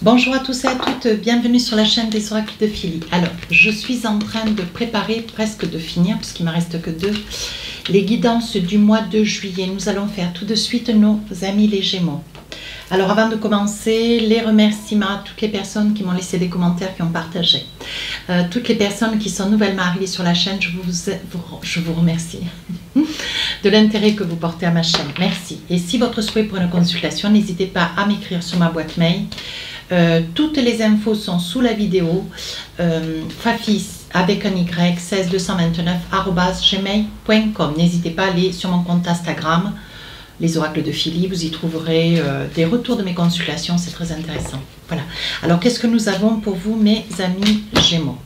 Bonjour à tous et à toutes, bienvenue sur la chaîne des oracles de Philly. Alors, je suis en train de préparer, presque de finir, puisqu'il ne me reste que deux, les guidances du mois de juillet. Nous allons faire tout de suite nos amis les Gémeaux. Alors avant de commencer, les remerciements à toutes les personnes qui m'ont laissé des commentaires, qui ont partagé. Euh, toutes les personnes qui sont nouvellement arrivées sur la chaîne, je vous, je vous remercie de l'intérêt que vous portez à ma chaîne. Merci. Et si votre souhait pour une consultation, n'hésitez pas à m'écrire sur ma boîte mail. Euh, toutes les infos sont sous la vidéo. Euh, Fafis avec un Y 16229 gmail.com. N'hésitez pas à aller sur mon compte Instagram les oracles de Philly. Vous y trouverez euh, des retours de mes consultations, c'est très intéressant. Voilà. Alors, qu'est-ce que nous avons pour vous, mes amis Gémeaux?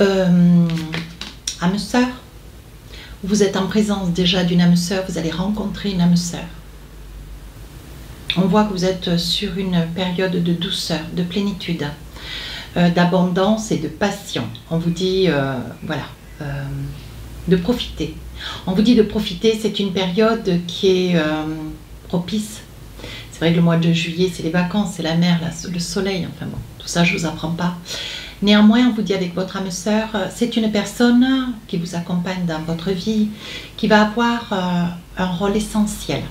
Âme sœur? Vous êtes en présence déjà d'une âme sœur, vous allez rencontrer une âme sœur. On voit que vous êtes sur une période de douceur, de plénitude, euh, d'abondance et de passion. On vous dit, voilà, de profiter, on vous dit de profiter, c'est une période qui est euh, propice. C'est vrai que le mois de juillet, c'est les vacances, c'est la mer, le soleil, enfin bon, tout ça je ne vous apprends pas. Néanmoins, on vous dit avec votre âme sœur, euh, c'est une personne qui vous accompagne dans votre vie, qui va avoir euh, un rôle essentiel.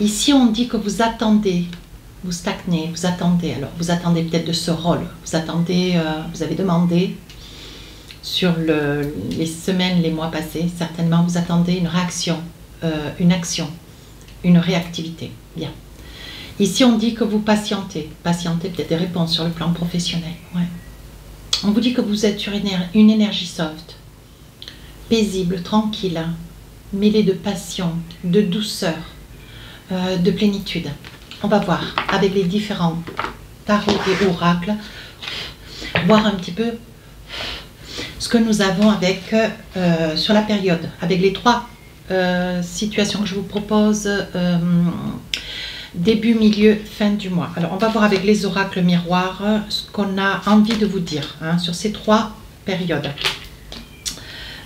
Ici, on dit que vous attendez, vous stagnez, vous attendez. Alors, vous attendez peut-être de ce rôle, vous attendez, vous avez demandé, sur les semaines, les mois passés, certainement vous attendez une réaction, euh, une action, une réactivité. Bien. Ici, on dit que vous patientez. Patientez peut-être des réponses sur le plan professionnel. Ouais. On vous dit que vous êtes sur une énergie soft, paisible, tranquille, mêlée de passion, de douceur, euh, de plénitude. On va voir avec les différents tarots et oracles, voir un petit peu ce que nous avons avec, euh, sur la période, avec les trois euh, situations que je vous propose, début, milieu, fin du mois. Alors, on va voir avec les oracles miroirs ce qu'on a envie de vous dire hein, sur ces trois périodes.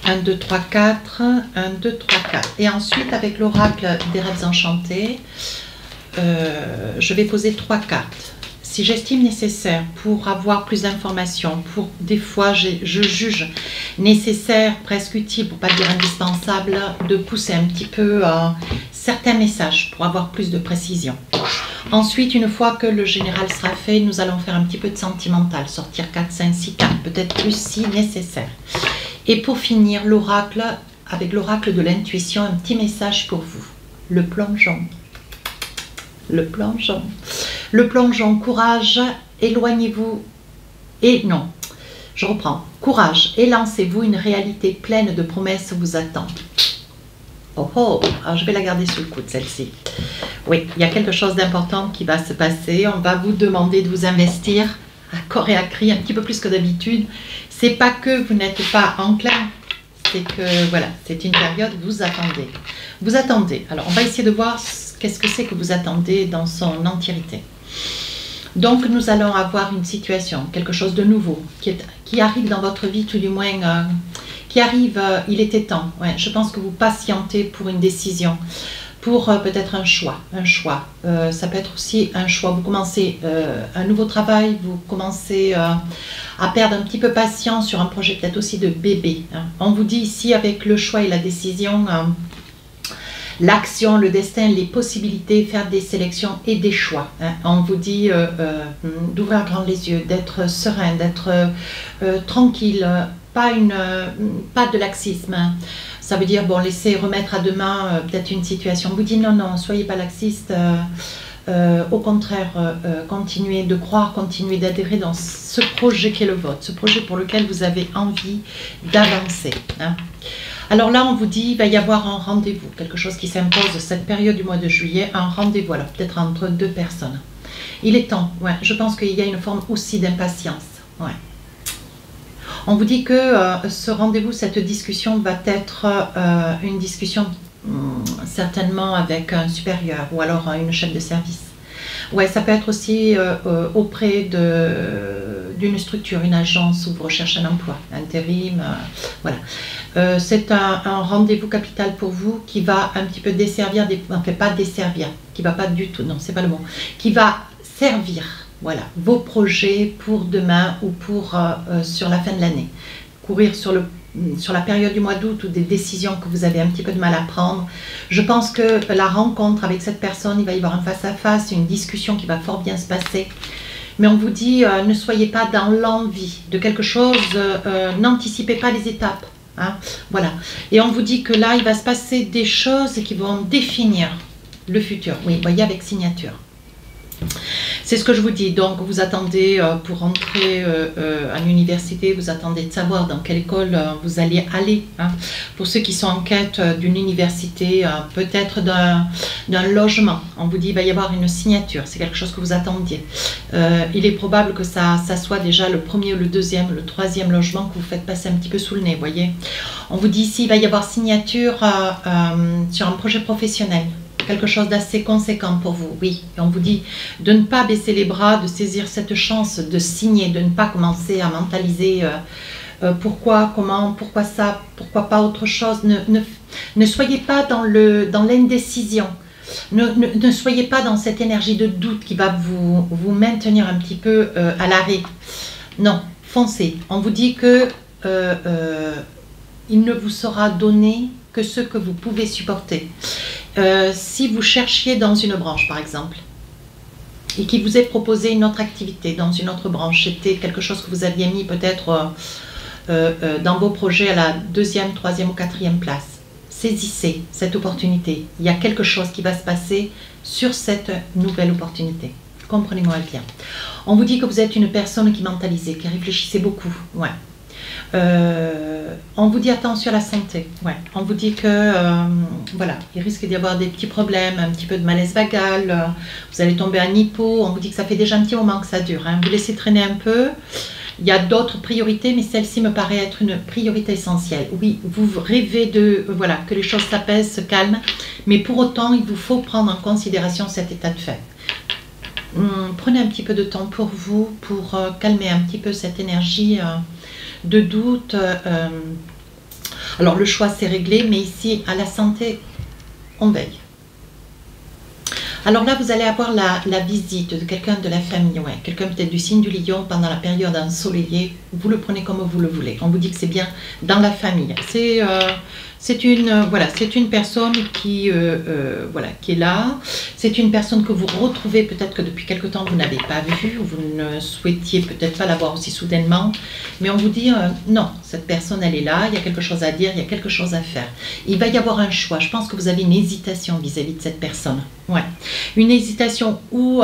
1, 2, 3, 4, 1, 2, 3, 4. Et ensuite, avec l'oracle des rêves enchantés, je vais poser trois cartes si j'estime nécessaire pour avoir plus d'informations, pour des fois je, juge nécessaire, presque utile, pour pas dire indispensable, de pousser un petit peu euh, certains messages pour avoir plus de précision. Ensuite, une fois que le général sera fait, nous allons faire un petit peu de sentimental, sortir 4, 5, 6 cartes, peut-être plus si nécessaire. Et pour finir, l'oracle, avec l'oracle de l'intuition, un petit message pour vous. Le plongeon. Le plongeon. Le plongeon, courage, éloignez-vous. Et non, je reprends. Courage, élancez-vous, une réalité pleine de promesses vous attend. Oh oh, alors je vais la garder sous le coude celle-ci. Oui, il y a quelque chose d'important qui va se passer. On va vous demander de vous investir à corps et à cri un petit peu plus que d'habitude. C'est pas que vous n'êtes pas enclin, c'est que voilà, c'est une période vous attendez. Vous attendez. Alors on va essayer de voir qu'est-ce que c'est que vous attendez dans son entièreté. Donc nous allons avoir une situation, quelque chose de nouveau, qui, arrive dans votre vie, tout du moins, euh, qui arrive, euh, il était temps. Ouais, je pense que vous patientez pour une décision, pour euh, peut-être un choix. Un choix. ça peut être aussi un choix. Vous commencez un nouveau travail, vous commencez à perdre un petit peu patience sur un projet peut-être aussi de bébé. Hein. On vous dit ici avec le choix et la décision l'action, le destin, les possibilités, faire des sélections et des choix. Hein. On vous dit euh, euh, d'ouvrir grand les yeux, d'être serein, d'être euh, tranquille, pas de laxisme. Hein. Ça veut dire, bon, laissez remettre à demain peut-être une situation. On vous dit non, non, soyez pas laxiste. au contraire, continuez de croire, continuez d'adhérer dans ce projet qui est le vôtre, ce projet pour lequel vous avez envie d'avancer. Hein. Alors là, on vous dit, il va y avoir un rendez-vous, quelque chose qui s'impose cette période du mois de juillet, un rendez-vous, alors peut-être entre deux personnes. Il est temps, ouais, je pense qu'il y a une forme aussi d'impatience. Ouais. On vous dit que euh, ce rendez-vous, cette discussion va être euh, une discussion hum, certainement avec un supérieur ou alors une chef de service. Ouais, ça peut être aussi euh, auprès d'une structure, une agence où vous recherchez un emploi, intérim, voilà. Euh, c'est un, rendez-vous capital pour vous qui va un petit peu desservir, des, enfin pas desservir, qui va pas du tout, non, c'est pas le mot, qui va servir voilà, vos projets pour demain ou pour sur la fin de l'année. Courir sur le sur la période du mois d'août ou des décisions que vous avez un petit peu de mal à prendre. Je pense que la rencontre avec cette personne, il va y avoir un face-à-face, une discussion qui va fort bien se passer. Mais on vous dit, euh, ne soyez pas dans l'envie de quelque chose, euh, euh, n'anticipez pas les étapes. Hein, voilà. Et on vous dit que là, il va se passer des choses qui vont définir le futur. Oui, voyez avec signature. C'est ce que je vous dis. Donc, vous attendez euh, pour entrer euh, euh, à l'université, vous attendez de savoir dans quelle école vous allez aller. Hein. Pour ceux qui sont en quête d'une université, peut-être d'un logement, on vous dit qu'il va y avoir une signature. C'est quelque chose que vous attendiez. il est probable que ça, ça soit déjà le premier, le deuxième, le troisième logement que vous faites passer un petit peu sous le nez, voyez. On vous dit ici, il va y avoir signature sur un projet professionnel quelque chose d'assez conséquent pour vous, oui. On vous dit de ne pas baisser les bras, de saisir cette chance, de signer, de ne pas commencer à mentaliser euh, euh, pourquoi, comment, pourquoi ça, pourquoi pas autre chose. Ne, ne, soyez pas dans l'indécision. Dans ne, ne, soyez pas dans cette énergie de doute qui va vous, vous maintenir un petit peu euh, à l'arrêt. Non, foncez. On vous dit que il ne vous sera donné que ce que vous pouvez supporter. Euh, si vous cherchiez dans une branche, par exemple, et qu'il vous est proposé une autre activité dans une autre branche, c'était quelque chose que vous aviez mis peut-être euh, euh, dans vos projets à la deuxième, troisième ou quatrième place, saisissez cette opportunité. Il y a quelque chose qui va se passer sur cette nouvelle opportunité. Comprenez-moi bien. On vous dit que vous êtes une personne qui mentalisait, qui réfléchissait beaucoup. Ouais. Euh, on vous dit attention à la santé. On vous dit que euh, voilà, il risque d'y avoir des petits problèmes, un petit peu de malaise vagal. Euh, vous allez tomber en hypo. On vous dit que ça fait déjà un petit moment que ça dure. Hein. Vous laissez traîner un peu. Il y a d'autres priorités, mais celle-ci me paraît être une priorité essentielle. Oui, vous rêvez de voilà que les choses s'apaisent, se calment, mais pour autant, il vous faut prendre en considération cet état de fait. Hum, prenez un petit peu de temps pour vous, pour calmer un petit peu cette énergie de doute. Euh, alors le choix c'est réglé, mais ici à la santé, on veille. Alors là, vous allez avoir la, visite de quelqu'un de la famille, quelqu'un peut-être du signe du lion pendant la période ensoleillée. Vous le prenez comme vous le voulez. On vous dit que c'est bien dans la famille. C'est euh, c'est une, euh, voilà, une personne qui, euh, voilà, qui est là. C'est une personne que vous retrouvez peut-être que depuis quelque temps vous n'avez pas vue, ou vous ne souhaitiez peut-être pas la voir aussi soudainement. Mais on vous dit, non, cette personne, elle est là, il y a quelque chose à dire, il y a quelque chose à faire. Il va y avoir un choix. Je pense que vous avez une hésitation vis-à-vis de cette personne. Ouais. Une hésitation ou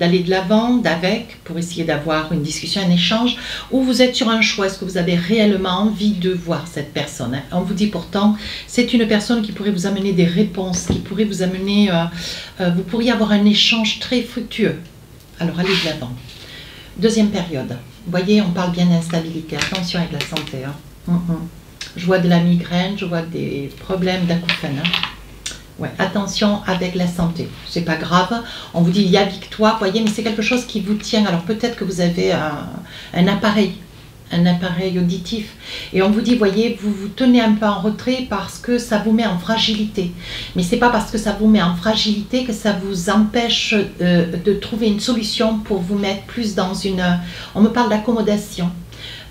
d'aller de l'avant, d'avec, pour essayer d'avoir une discussion, un échange, ou vous êtes sur un choix. Est-ce que vous avez réellement envie de voir cette personne On vous dit pourtant c'est une personne qui pourrait vous amener des réponses, qui pourrait vous amener, euh, euh, vous pourriez avoir un échange très fructueux. Alors allez de l'avant. Deuxième période. Vous voyez, on parle bien d'instabilité. Attention avec la santé. Hein. Hum, hum. Je vois de la migraine, je vois des problèmes d'acouphène. Hein. Ouais, attention avec la santé. C'est pas grave. On vous dit il y a victoire, voyez, mais c'est quelque chose qui vous tient. Alors peut-être que vous avez un appareil un appareil auditif. Et on vous dit, voyez, vous vous tenez un peu en retrait parce que ça vous met en fragilité. Mais c'est pas parce que ça vous met en fragilité que ça vous empêche euh, de trouver une solution pour vous mettre plus dans une... On me parle d'accommodation.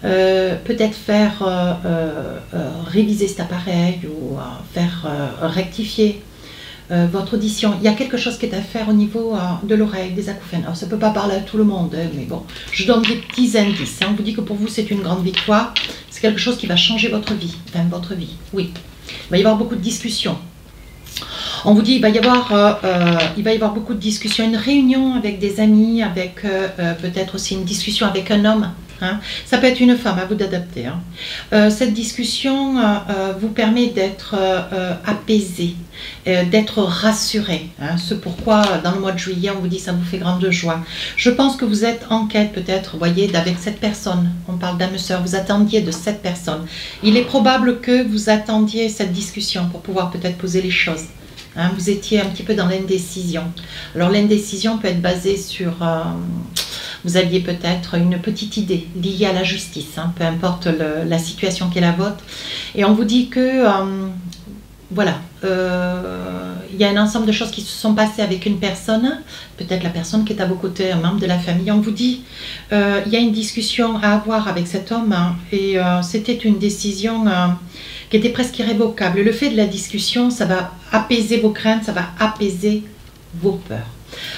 Euh, peut-être faire euh, réviser cet appareil ou faire rectifier euh, votre audition. Il y a quelque chose qui est à faire au niveau euh, de l'oreille, des acouphènes. Alors, ça ne peut pas parler à tout le monde, hein, mais bon, je donne des petits indices. Hein. On vous dit que pour vous, c'est une grande victoire. C'est quelque chose qui va changer votre vie. Enfin, votre vie, oui. Il va y avoir beaucoup de discussions. On vous dit il va y avoir, euh, il va y avoir beaucoup de discussions, une réunion avec des amis, avec peut-être aussi une discussion avec un homme Hein. Ça peut être une femme, à vous d'adapter. Hein. Euh, cette discussion euh, euh, vous permet d'être apaisé, d'être rassuré. Hein. Ce pourquoi, dans le mois de juillet, on vous dit ça vous fait grande joie. Je pense que vous êtes en quête, peut-être, voyez, d'avec cette personne. On parle d'âme sœur, vous attendiez de cette personne. Il est probable que vous attendiez cette discussion pour pouvoir peut-être poser les choses. vous étiez un petit peu dans l'indécision. Alors, l'indécision peut être basée sur vous aviez peut-être une petite idée liée à la justice, hein, peu importe la situation qui est la vôtre. Et on vous dit que euh, voilà, euh, il y a un ensemble de choses qui se sont passées avec une personne, peut-être la personne qui est à vos côtés, un membre de la famille. On vous dit, euh, il y a une discussion à avoir avec cet homme hein, et c'était une décision qui était presque irrévocable. Le fait de la discussion, ça va apaiser vos craintes, ça va apaiser vos peurs.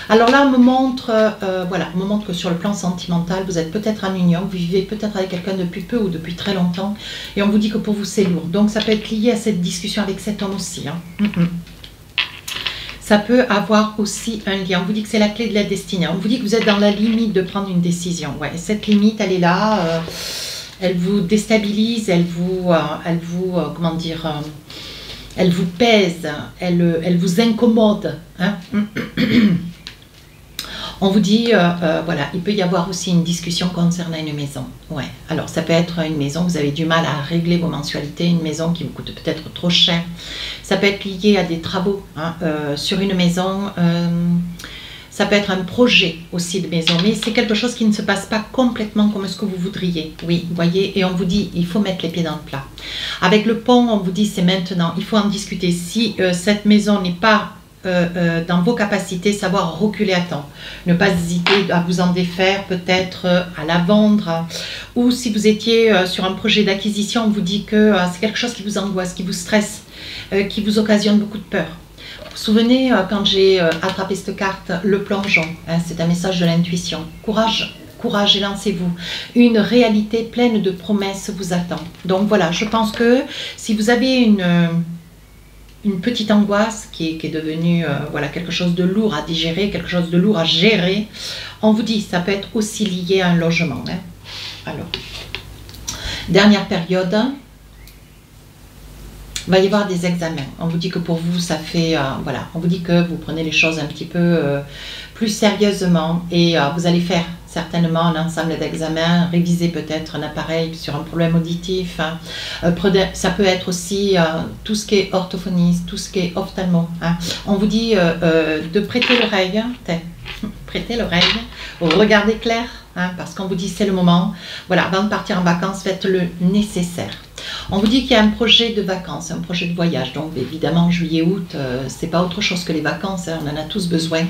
Alors là, on me montre, euh, voilà, on me montre que sur le plan sentimental, vous êtes peut-être en union, vous vivez peut-être avec quelqu'un depuis peu ou depuis très longtemps, et on vous dit que pour vous c'est lourd. Donc ça peut être lié à cette discussion avec cet homme aussi. Hein. Mm, mm. Ça peut avoir aussi un lien. On vous dit que c'est la clé de la destinée. On vous dit que vous êtes dans la limite de prendre une décision. Ouais, cette limite, elle est là. Euh, elle vous déstabilise, elle vous, euh, elle vous, comment dire, elle vous pèse, elle, elle vous incommode. Hein. On vous dit, euh, euh, voilà, il peut y avoir aussi une discussion concernant une maison. Ouais. Alors, ça peut être une maison, vous avez du mal à régler vos mensualités, une maison qui vous coûte peut-être trop cher. Ça peut être lié à des travaux hein, euh, sur une maison. ça peut être un projet aussi de maison, mais c'est quelque chose qui ne se passe pas complètement comme ce que vous voudriez. Oui, voyez, et on vous dit, il faut mettre les pieds dans le plat. Avec le pont, on vous dit, c'est maintenant, il faut en discuter. Si cette maison n'est pas euh, euh, dans vos capacités, savoir reculer à temps. Ne pas hésiter à vous en défaire, peut-être euh, à la vendre. Ou si vous étiez sur un projet d'acquisition, on vous dit que c'est quelque chose qui vous angoisse, qui vous stresse, qui vous occasionne beaucoup de peur. Vous vous souvenez, quand j'ai attrapé cette carte, le plongeon, hein, c'est un message de l'intuition. Courage, courage et lancez-vous. Une réalité pleine de promesses vous attend. Donc voilà, je pense que si vous avez une une petite angoisse qui est, devenue euh, voilà, quelque chose de lourd à digérer, quelque chose de lourd à gérer. On vous dit, ça peut être aussi lié à un logement. Hein. Alors, dernière période, il va y avoir des examens. On vous dit que pour vous, ça fait, euh, voilà, on vous dit que vous prenez les choses un petit peu euh, plus sérieusement et vous allez faire certainement un ensemble d'examens, réviser peut-être un appareil sur un problème auditif. Hein. Euh, ça peut être aussi euh, tout ce qui est orthophoniste, tout ce qui est ophtalmo. Hein. On vous dit euh, de prêter l'oreille, prêter l'oreille, regardez clair, hein, parce qu'on vous dit c'est le moment. Voilà, avant de partir en vacances, faites le nécessaire. On vous dit qu'il y a un projet de vacances, un projet de voyage. Donc évidemment, juillet, août, euh, c'est pas autre chose que les vacances. Hein, on en a tous besoin.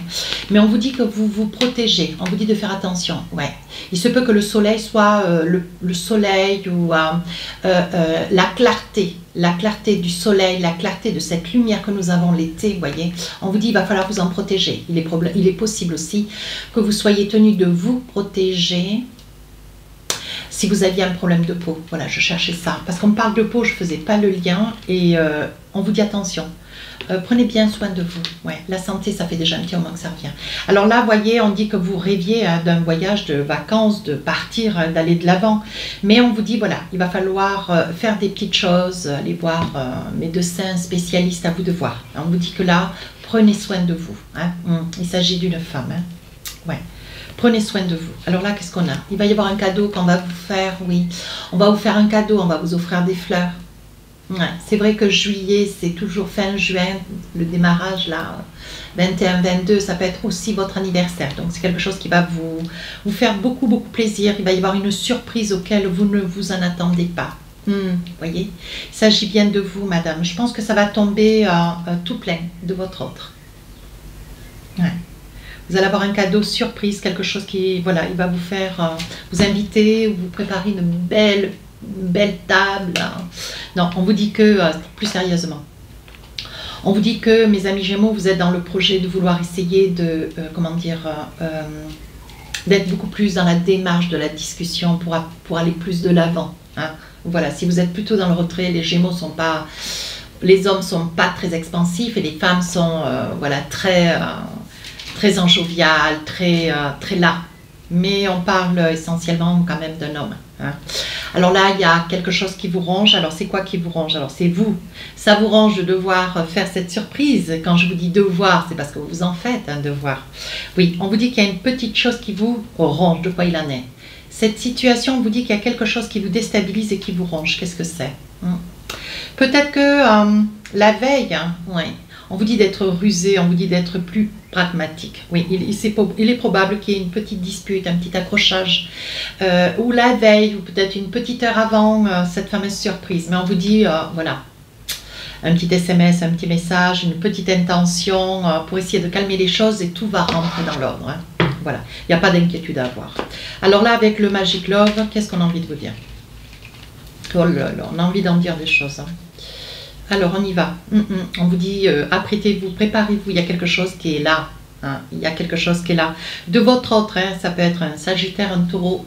Mais on vous dit que vous vous protégez. On vous dit de faire attention. Ouais. Il se peut que le soleil soit euh, le, soleil ou euh, la clarté, la clarté du soleil, la clarté de cette lumière que nous avons l'été. Voyez. On vous dit il va falloir vous en protéger. Il est, il est possible aussi que vous soyez tenu de vous protéger si vous aviez un problème de peau. Voilà, je cherchais ça. Parce qu'on parle de peau, je ne faisais pas le lien et euh, on vous dit attention. Euh, prenez bien soin de vous. Ouais, la santé, ça fait déjà un petit moment que ça revient. Alors là, voyez, on dit que vous rêviez hein, d'un voyage de vacances, de partir, euh, d'aller de l'avant. Mais on vous dit, voilà, il va falloir faire des petites choses, aller voir médecins spécialistes à vous de voir. On vous dit que là, prenez soin de vous. Hein. Hum, il s'agit d'une femme. Hein. Ouais. Prenez soin de vous. Alors là, qu'est-ce qu'on a? Il va y avoir un cadeau qu'on va vous faire, oui. On va vous faire un cadeau, on va vous offrir des fleurs. c'est vrai que juillet, c'est toujours fin juin, le démarrage là, 21-22, ça peut être aussi votre anniversaire. Donc c'est quelque chose qui va vous, vous faire beaucoup, beaucoup plaisir. Il va y avoir une surprise auquel vous ne vous en attendez pas. Hmm, voyez? Il s'agit bien de vous, madame. Je pense que ça va tomber euh, euh, tout plein de votre autre. Ouais. Vous allez avoir un cadeau surprise, quelque chose qui, voilà, il va vous faire, euh, vous inviter, ou vous préparer une belle, belle table. Hein. Non, on vous dit que, euh, plus sérieusement, on vous dit que, mes amis Gémeaux, vous êtes dans le projet de vouloir essayer de, euh, comment dire, d'être beaucoup plus dans la démarche de la discussion pour, pour aller plus de l'avant. Hein. Voilà, si vous êtes plutôt dans le retrait, les Gémeaux sont pas, les hommes sont pas très expansifs et les femmes sont, voilà, très très enjovial, très, euh, très là. Mais on parle essentiellement quand même d'un homme. Hein. Alors là, il y a quelque chose qui vous ronge. Alors c'est quoi qui vous ronge? Alors c'est vous. Ça vous range de devoir faire cette surprise. Quand je vous dis devoir, c'est parce que vous en faites un devoir. Oui, on vous dit qu'il y a une petite chose qui vous ronge. De quoi il en est? Cette situation, on vous dit qu'il y a quelque chose qui vous déstabilise et qui vous ronge. Qu'est-ce que c'est? Hein? Peut-être que euh, la veille, hein, on vous dit d'être rusé, on vous dit d'être plus pragmatique. Oui, il, est, probable qu'il y ait une petite dispute, un petit accrochage, euh, ou la veille, ou peut-être une petite heure avant euh, cette fameuse surprise. Mais on vous dit, euh, voilà, un petit SMS, un petit message, une petite intention pour essayer de calmer les choses et tout va rentrer dans l'ordre. hein. Voilà, il n'y a pas d'inquiétude à avoir. Alors là, avec le Magic Love, qu'est-ce qu'on a envie de vous dire? Oh là là, on a envie d'en dire des choses. hein. Alors, on y va. Hum, hum. On vous dit, euh, apprêtez-vous, préparez-vous, il y a quelque chose qui est là. hein. Il y a quelque chose qui est là. De votre autre, hein, ça peut être un Sagittaire, un Taureau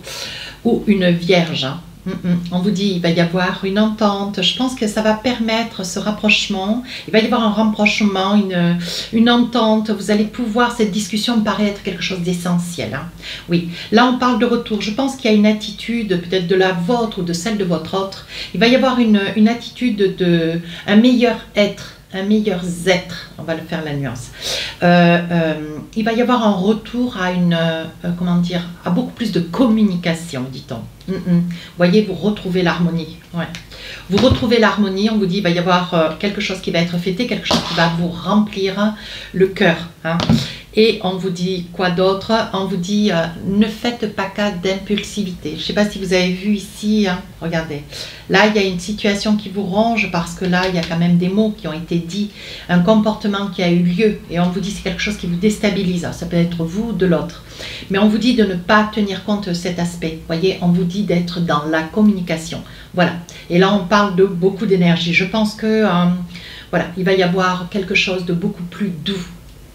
ou une Vierge. hein. Hum, hum. On vous dit, il va y avoir une entente. Je pense que ça va permettre ce rapprochement. Il va y avoir un rapprochement, une, une entente. Vous allez pouvoir, cette discussion me paraît être quelque chose d'essentiel. hein. Oui, là on parle de retour. Je pense qu'il y a une attitude, peut-être de la vôtre ou de celle de votre autre. Il va y avoir une, une attitude de un meilleur être, un meilleur être. On va le faire la nuance. Euh, euh, il va y avoir un retour à une, euh, comment dire, à beaucoup plus de communication, dit-on. Mm, mm. Voyez, vous retrouvez l'harmonie. Vous retrouvez l'harmonie, on vous dit il va y avoir quelque chose qui va être fêté, quelque chose qui va vous remplir le cœur. hein. Et on vous dit quoi d'autre? On vous dit euh, ne faites pas cas d'impulsivité. Je ne sais pas si vous avez vu ici, hein, regardez. Là, il y a une situation qui vous ronge parce que là, il y a quand même des mots qui ont été dits, un comportement qui a eu lieu. Et on vous dit c'est quelque chose qui vous déstabilise. Ça peut être vous ou de l'autre. Mais on vous dit de ne pas tenir compte de cet aspect. Voyez, on vous dit d'être dans la communication. Voilà. Et là, on parle de beaucoup d'énergie. Je pense que euh, voilà, il va y avoir quelque chose de beaucoup plus doux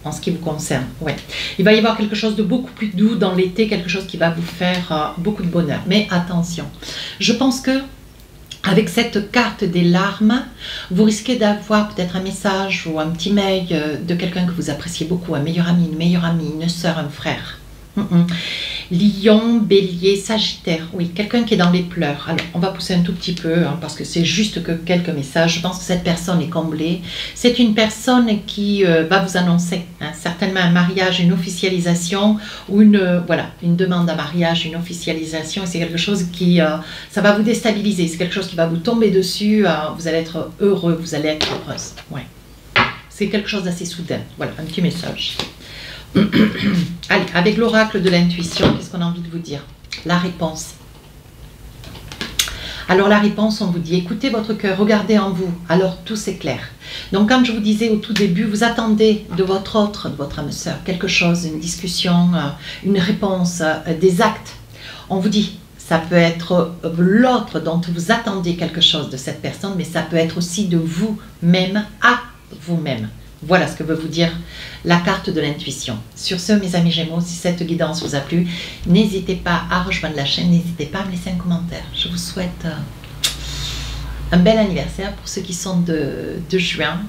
en ce qui vous concerne. Il va y avoir quelque chose de beaucoup plus doux dans l'été, quelque chose qui va vous faire euh, beaucoup de bonheur. Mais attention, je pense que avec cette carte des larmes, vous risquez d'avoir peut-être un message ou un petit mail euh, de quelqu'un que vous appréciez beaucoup, un meilleur ami, une meilleure amie, une sœur, un frère. Lion, bélier, sagittaire, oui, quelqu'un qui est dans les pleurs. Alors, on va pousser un tout petit peu, hein, parce que c'est juste que quelques messages. Je pense que cette personne est comblée. C'est une personne qui euh, va vous annoncer hein, certainement un mariage, une officialisation, ou une, euh, voilà, une demande à mariage, une officialisation. C'est quelque chose qui, euh, ça va vous déstabiliser. C'est quelque chose qui va vous tomber dessus. vous allez être heureux, vous allez être heureuse. C'est quelque chose d'assez soudain. Voilà, un petit message. Allez, avec l'oracle de l'intuition, qu'est-ce qu'on a envie de vous dire? La réponse. Alors la réponse, on vous dit, écoutez votre cœur, regardez en vous, alors tout s'éclaire. Donc comme je vous disais au tout début, vous attendez de votre autre, de votre âme sœur, quelque chose, une discussion, euh, une réponse, euh, des actes. On vous dit, ça peut être euh, l'autre dont vous attendez quelque chose de cette personne, mais ça peut être aussi de vous-même à vous-même. Voilà ce que veut vous dire la carte de l'intuition. Sur ce, mes amis Gémeaux, si cette guidance vous a plu, n'hésitez pas à rejoindre la chaîne, n'hésitez pas à me laisser un commentaire. Je vous souhaite euh, un bel anniversaire pour ceux qui sont de, juin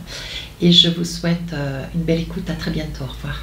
et je vous souhaite euh, une belle écoute. À très bientôt. Au revoir.